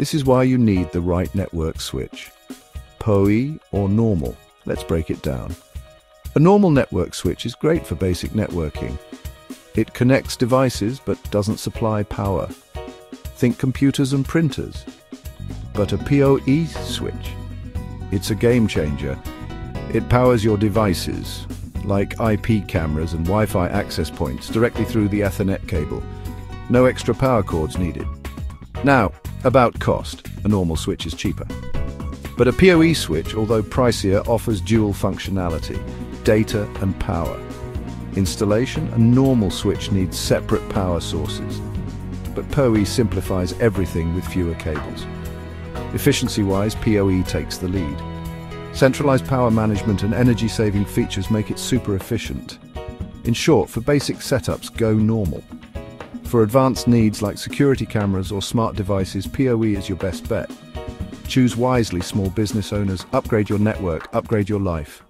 This is why you need the right network switch. PoE or normal? Let's break it down. A normal network switch is great for basic networking. It connects devices but doesn't supply power. Think computers and printers. But a PoE switch? It's a game changer. It powers your devices, like IP cameras and Wi-Fi access points, directly through the Ethernet cable. No extra power cords needed. Now, about cost. A normal switch is cheaper. But a PoE switch, although pricier, offers dual functionality, data and power. Installation, a normal switch needs separate power sources. But PoE simplifies everything with fewer cables. Efficiency-wise, PoE takes the lead. Centralized power management and energy-saving features make it super efficient. In short, for basic setups, go normal. For advanced needs like security cameras or smart devices, PoE is your best bet. Choose wisely, small business owners. Upgrade your network, upgrade your life.